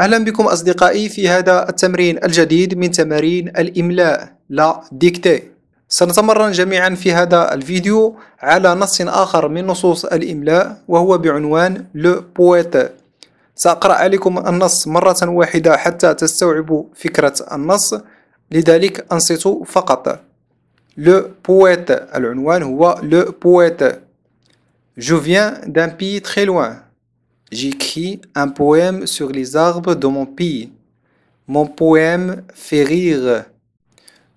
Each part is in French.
أهلا بكم أصدقائي في هذا التمرين الجديد من تمارين الإملاء. لا ديكتي. سنتمرن جميعا في هذا الفيديو على نص آخر من نصوص الإملاء وهو بعنوان لو بويت. سأقرأ عليكم النص مرة واحدة حتى تستوعبوا فكرة النص. لذلك أنصتوا فقط. لو بويت. العنوان هو لو بويت. Je viens d'un pays très loin. J'écris un poème sur les arbres de mon pays. Mon poème fait rire.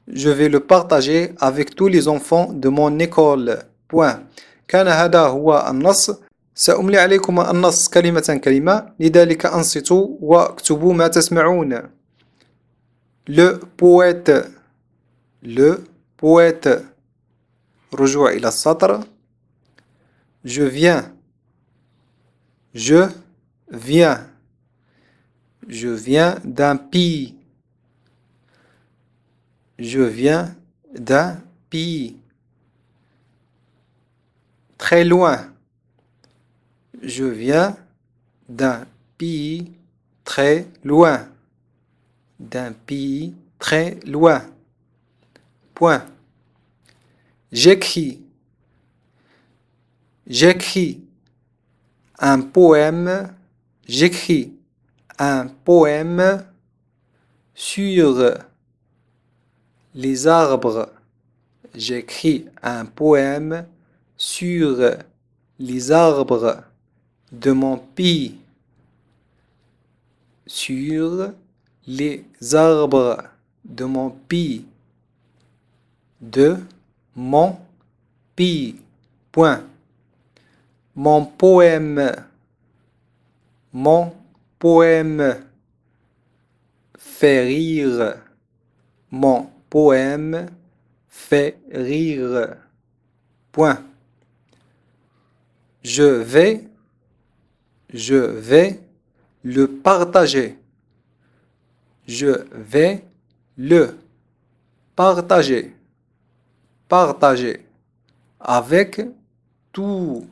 Je vais le partager avec tous les enfants de mon école. Point. كان هذا هو النص سأملي عليكم النص كلمة كلمة لذلك أنصتوا واكتبوا ما تسمعون Le poète Le poète رجوع إلى السطر Je viens je viens. Je viens d'un pays. Je viens d'un pays. Très loin. Je viens d'un pays très loin. D'un pays très loin. Point. J'écris. J'écris un poème, j'écris un poème sur les arbres. J'écris un poème sur les arbres de mon pays. Sur les arbres de mon pays. De mon pays. Point. Mon poème, mon poème fait rire, mon poème fait rire. Point. Je vais, je vais le partager. Je vais le partager. Partager avec tout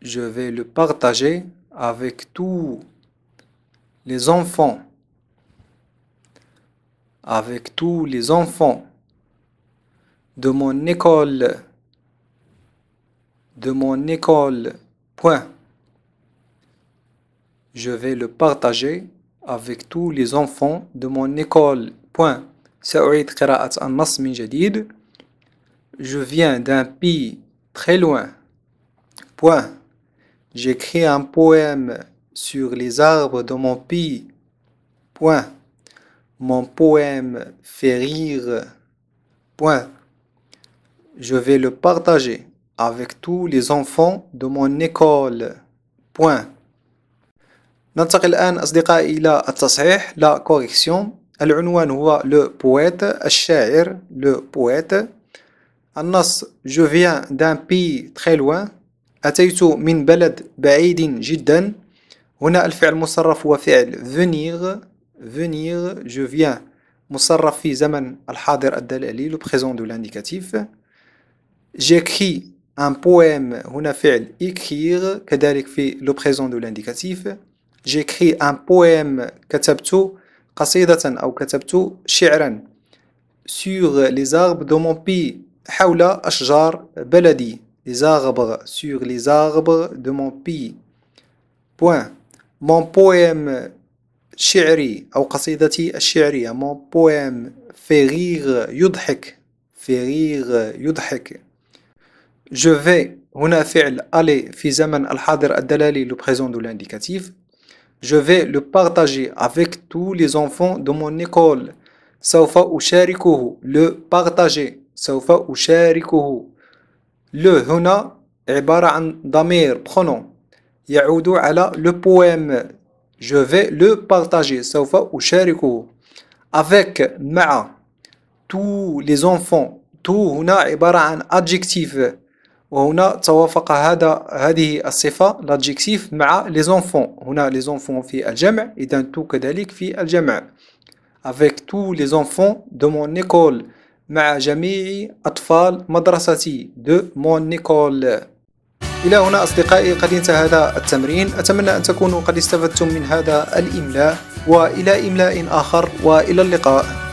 je vais le partager avec tous les enfants. Avec tous les enfants de mon école. De mon école. Point. Je vais le partager avec tous les enfants de mon école. Point. Je viens d'un pays très loin. Point. J'écris un poème sur les arbres de mon pays. Point. Mon poème fait rire. Point. Je vais le partager avec tous les enfants de mon école. Point. ننتقل الآن أصدقائي إلى التصحيح لا كوريكسيون العنوان هو لو بويت الشاعر لو بويت النص Je viens d'un pays très loin أتيت من بلد بعيد جدا هنا الفعل المصرف هو فعل venir venir je viens مصرف في زمن الحاضر الدلالي le présent de l'indicatif j'écris un poème هنا فعل écrire كذلك في le présent de l'indicatif j'écris un poème كتبت قصيدة أو كتبت شعرا sur les arbres de mon pays حول أشجار بلدي les arbres sur les arbres de mon pays. Point. Mon poème شعري أو قصيدتي الشعرية mon poème fait rire يضحك fait rire يضحك Je vais هنا فعل aller في زمن الحاضر الدلالي le présent de l'indicatif Je vais le partager avec tous les enfants de mon école سوف أشاركه le partager سوف أشاركه لو هنا عبارة عن ضمير pronom يعود على لو بويم je vais le partager سوف أشاركه avec مع tous les enfants tout هنا عبارة عن adjectif وهنا توافق هذا هذه الصفة l'adjectif مع les enfants هنا les enfants في الجمع إذا tout كذلك في الجمع avec tous les enfants de mon école مع جميع أطفال مدرستي de mon école إلى هنا أصدقائي قد انتهى هذا التمرين. أتمنى أن تكونوا قد استفدتم من هذا الإملاء وإلى إملاء آخر وإلى اللقاء.